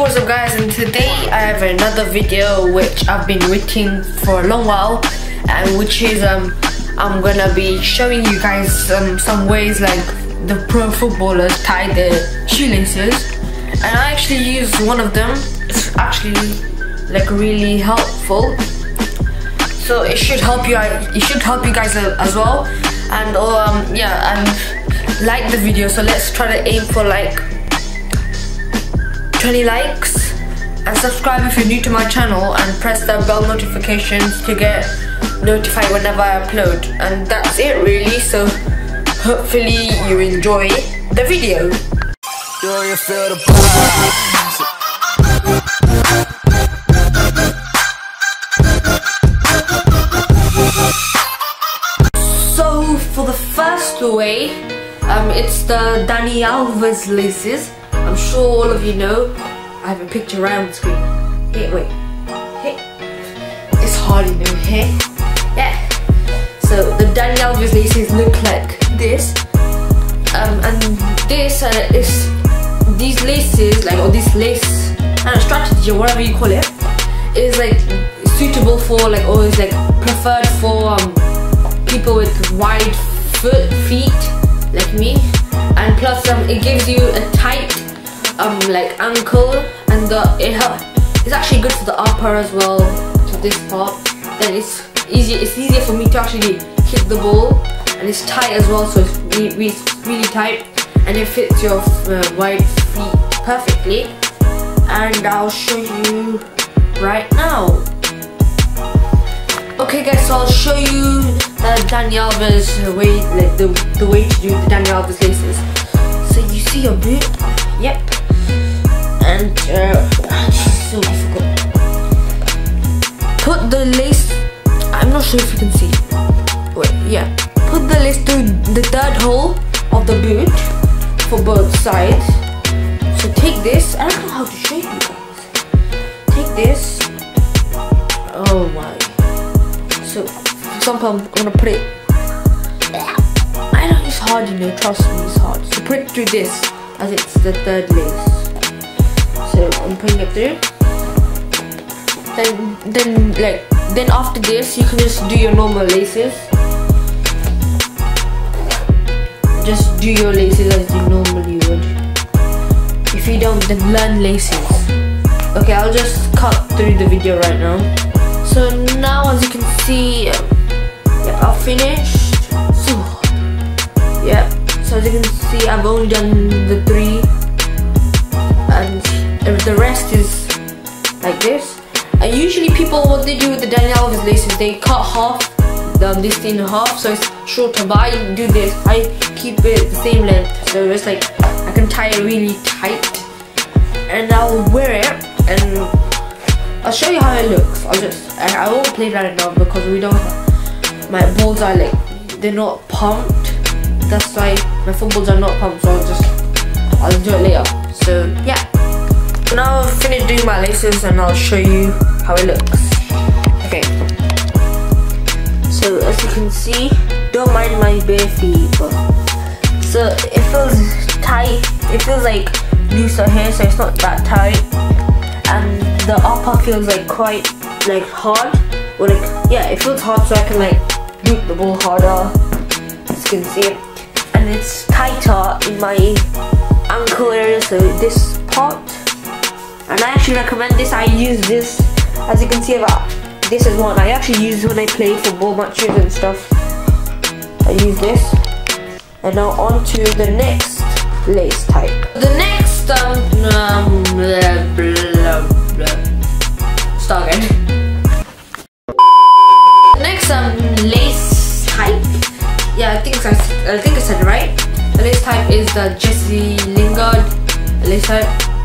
what's up guys and today I have another video which I've been waiting for a long while and which is um I'm gonna be showing you guys um, some ways like the pro footballers tie their shoelaces and I actually use one of them. It's actually like really helpful. So it should help you it should help you guys as well. And um yeah and like the video so let's try to aim for like 20 likes and subscribe if you're new to my channel and press the bell notifications to get notified whenever I upload. And that's it really. So hopefully you enjoy the video. So for the first way, um, it's the Dani Alves laces sure all of you know. I have a picture around the screen. Here, wait. Here. It's hardly new. Here. Yeah. So the Dani Alves laces look like this. Um, and this uh, is these laces, like or this lace and of strategy or whatever you call it, is like suitable for like always like preferred for um, people with wide foot feet like me and plus um, it gives you a tight um like ankle and the it help, it's actually good for the upper as well to this part. Then it's easy it's easier for me to actually kick the ball and it's tight as well so it's really, really tight and it fits your uh, wide feet perfectly. And I'll show you right now. Okay guys so I'll show you the Dani Alves way like the, the way to do the Dani Alves laces. So you see your boot yep and uh, so difficult. Put the lace, I'm not sure if you can see. Wait, yeah. Put the lace through the third hole of the boot for both sides. So take this, I don't know how to show you guys. Take this. Oh my. So, for example, I'm gonna put it. I know it's hard, you know, trust me, it's hard. So put it through this as it's the third lace so I'm it through then then like then after this you can just do your normal laces. Just do your laces as you normally would. If you don't then learn laces. Okay I'll just cut through the video right now. So now as you can see yeah, I've finished. So yeah so as you can see I've only done the three. And the rest is like this. And usually people what they do with the Dani Alves laces they cut half um, this in half. So it's shorter but I do this. I keep it the same length. So it's like I can tie it really tight. And I'll wear it and I'll show you how it looks. I'll just I, I won't play right now because we don't my balls are like they're not pumped. That's why my footballs are not pumped so I'll just I'll do it later. So yeah now I've finished doing my laces and I'll show you how it looks. Okay. So as you can see, don't mind my bare feet, but so it feels tight. It feels like looser here, so it's not that tight. And the upper feels like quite like hard. Or like yeah, it feels hard so I can like boot the ball harder. As you can see. And it's tighter in my ankle area, so this part and I actually recommend this. I use this as you can see about this is one I actually use when I play football matches and stuff. I use this. And now on to the next lace type. The next um, um blah, blah, blah. start again. The next um lace type. Yeah I think I, I think I said it right. The lace type is the Jesse Lingard lace type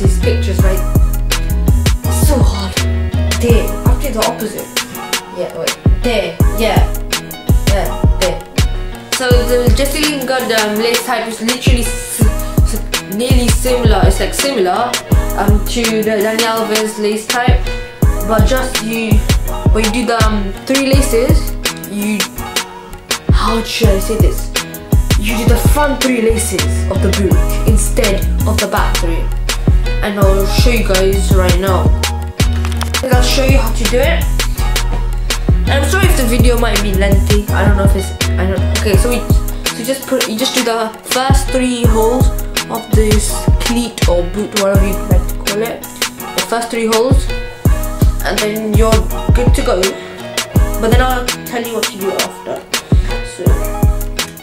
his pictures right? It's so hard. There after the opposite. Yeah wait. There yeah. Yeah there. So the Jesse Lingard um, lace type is literally nearly similar. It's like similar um, to the Dani Alves lace type. But just you when you do the um, three laces you how should I say this? You do the front three laces of the boot instead of the back three and I'll show you guys right now. And I'll show you how to do it. And I'm sorry if the video might be lengthy. I don't know if it's. I don't. Okay, so we so just put you just do the first three holes of this cleat or boot, whatever you like to call it. The first three holes, and then you're good to go. But then I'll tell you what to do after. So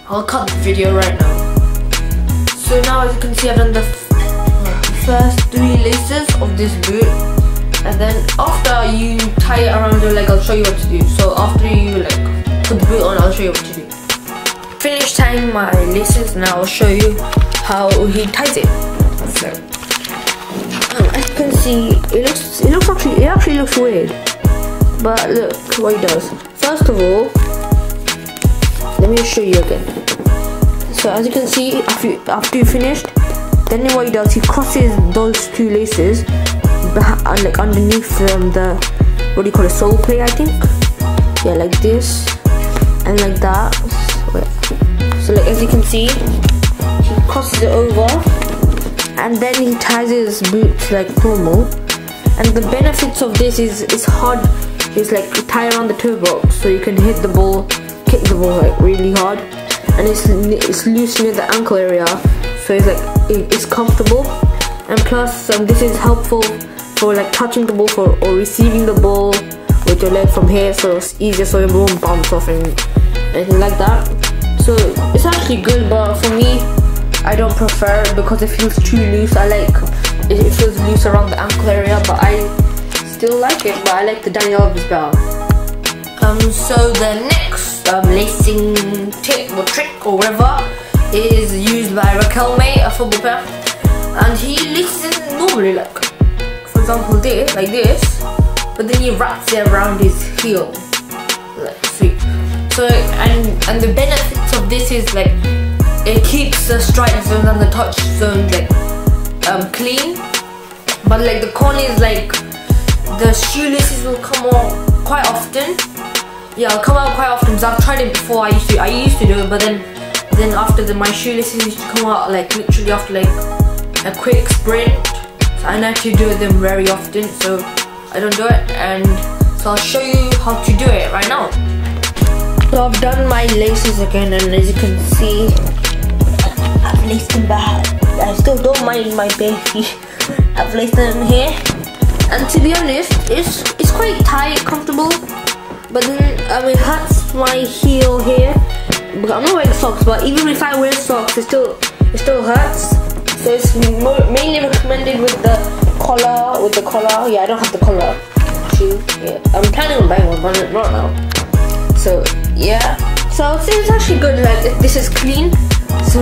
I'll cut the video right now. So now as you can see I've done the first three laces of this boot and then after you tie it around your leg I'll show you what to do. So after you like put the boot on I'll show you what to do. Finish tying my laces and I'll show you how he ties it. So um, as you can see it looks it looks actually it actually looks weird. But look what he does. First of all let me show you again. So as you can see after you, after you finished then what he does, he crosses those two laces behind, like underneath um, the what do you call it, sole plate, I think. Yeah, like this and like that. So like as you can see, he crosses it over and then he ties his boots like normal. And the benefits of this is it's hard. It's like tie around the toe box so you can hit the ball, kick the ball like really hard, and it's it's loose near the ankle area so it's like it's comfortable. And plus um, this is helpful for like touching the ball for or receiving the ball with your leg from here so it's easier so it won't bounce off and anything like that. So it's actually good but for me I don't prefer it because it feels too loose. I like it feels loose around the ankle area but I still like it but I like the Daniel Alves better. Um so the next um, lacing tip or trick or whatever is used by Raquel May, a football player, and he laces it normally, like for example, this, like this, but then he wraps it around his heel, like see. So and and the benefits of this is like it keeps the strike zone and the touch zone like um, clean, but like the con is like the shoelaces will come out quite often. Yeah, I'll come out quite often because I've tried it before. I used to, I used to do it, but then then after the my shoelaces used to come out like literally after like a quick sprint. So I actually do them very often so I don't do it. And so I'll show you how to do it right now. So I've done my laces again and as you can see I've laced them back. I still don't mind my baby. I've laced them here. And to be honest it's it's quite tight comfortable. But then um, it hurts my heel here I'm not wearing socks, but even if I wear socks, it still it still hurts. So it's mainly recommended with the collar, with the collar. Yeah, I don't have the collar. Yeah, I'm planning on buying one, but not now. So yeah, so it's actually good. Like this is clean. So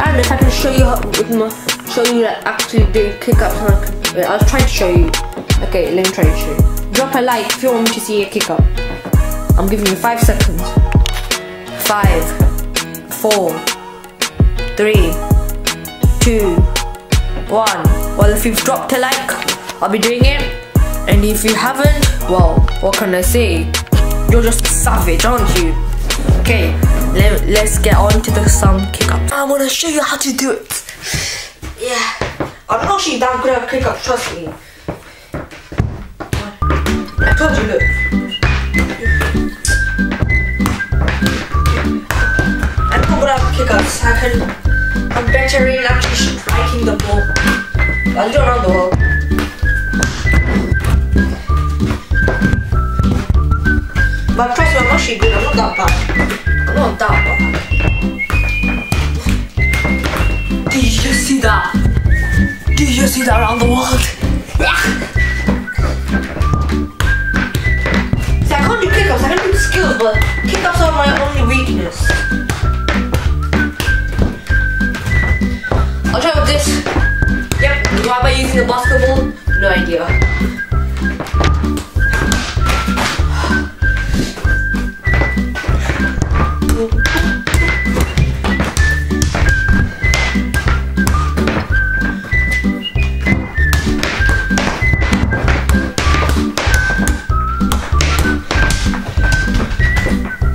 I don't know if I can show you how, with my show you like actually do kick ups. Wait, I was trying to show you. Okay, let me try to show you. Drop a like if you want me to see a kick up. I'm giving you five seconds five, four, three, two, one. Well, if you've dropped a like, I'll be doing it. And if you haven't, well, what can I say? You're just savage, aren't you? Okay, let, let's get on to the some kick up. I want to show you how to do it. Yeah, I'm not actually that good at kick up, trust me. I told you, look. I can, I'm better in actually striking the ball. I'll do another ball. But trust me, I'm actually good. I'm not that bad. I'm not that bad. Did you see that? Did you see that around the world? Yeah. See, I can't do kickups. I can do skills, but kickups are my only weakness. Why am I using the basketball? No idea.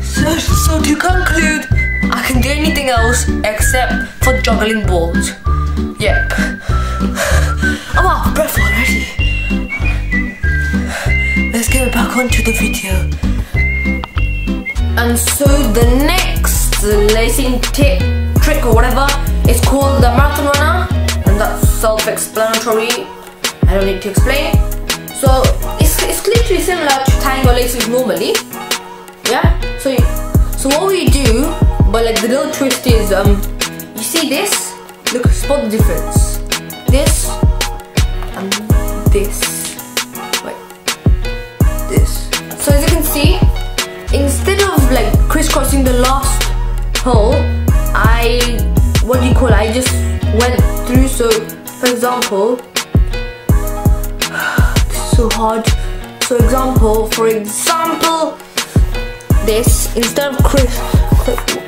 So, so to conclude, I can do anything else except for juggling balls. To the video. And so the next lacing tip, trick or whatever is called the marathon runner and that's self-explanatory. I don't need to explain it. So it's, it's literally similar to tying your laces normally. Yeah? So so what we do, but like the little twist is um you see this? Look, spot the difference. This and this. See, instead of like crisscrossing the last hole, I what do you call it? I just went through so for example this is so hard. So example, for example this instead of criss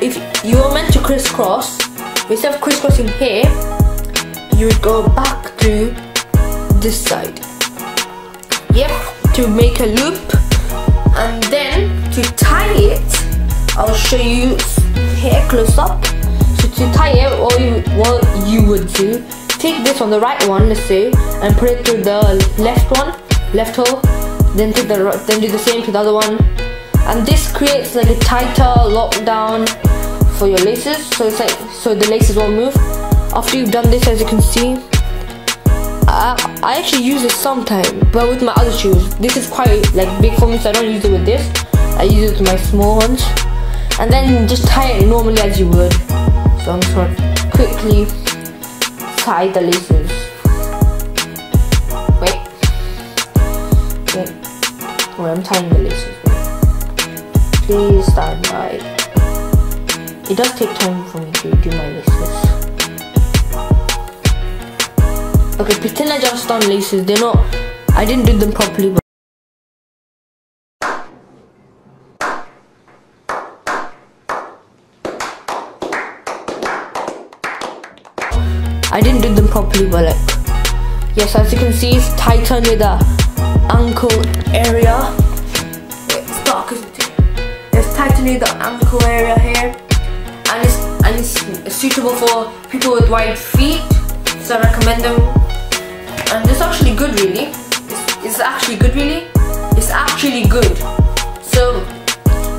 if you were meant to crisscross instead of crisscrossing here you would go back to this side yep to make a loop and then to tie it I'll show you here close up. So to tie it what you, what you would do take this on the right one let's say and put it through the left one left hole then take the then do the same to the other one. And this creates like a tighter lockdown for your laces so it's like so the laces won't move. After you've done this as you can see I, I actually use this sometimes but with my other shoes. This is quite like big for me so I don't use it with this. I use it with my small ones. And then just tie it normally as you would. So I'm just gonna quickly tie the laces. Wait. Wait. Wait I'm tying the laces. Please stand by. It does take time for me to do my laces Okay, pretend I just done laces. They're not, I didn't do them properly. But I didn't do them properly, but like, yes, as you can see, it's tighter near the ankle area. It's dark, isn't it? It's tighter near the ankle area here, and it's and it's suitable for people with wide feet. So I recommend them and it's actually good really. It's, it's actually good really. It's actually good. So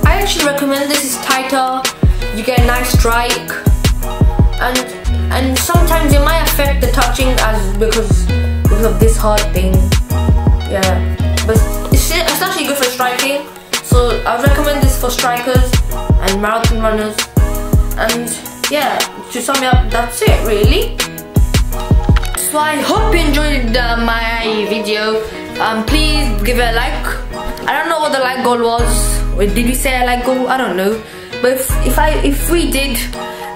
I actually recommend this. Is tighter. You get a nice strike. And and sometimes it might affect the touching as because because of this hard thing. Yeah. But it's, it's actually good for striking. So I recommend this for strikers and marathon runners. And yeah to sum it up that's it really so I hope you enjoyed uh, my video. Um, please give it a like. I don't know what the like goal was. Or did we say a like goal? I don't know. But if, if I if we did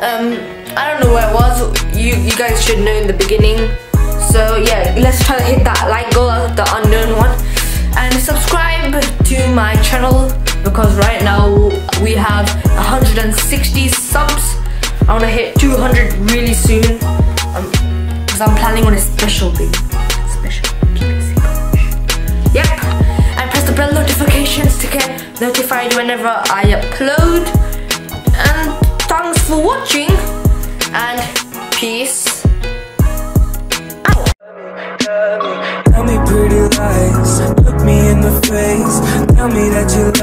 um, I don't know where it was. You, you guys should know in the beginning. So yeah let's try to hit that like goal the unknown one. And subscribe to my channel because right now we have 160 subs. I want to hit 200 really soon because I'm planning on a special thing. Special. Yep. And press the bell notifications to get notified whenever I upload. And thanks for watching. And peace. Tell me pretty lies, look me in the face Tell me that you